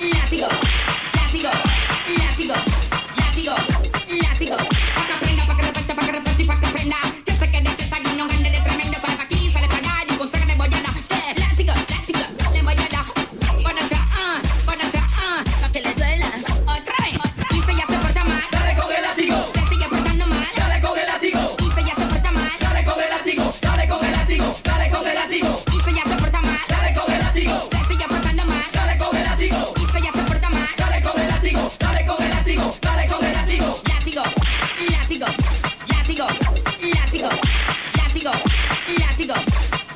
látigo, látigo, látigo, látigo, látigo. látigo, látigo, látigo, látigo, látigo,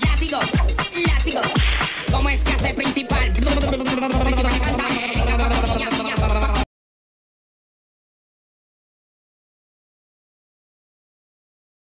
látigo, látigo. ¿Cómo es que hace principal?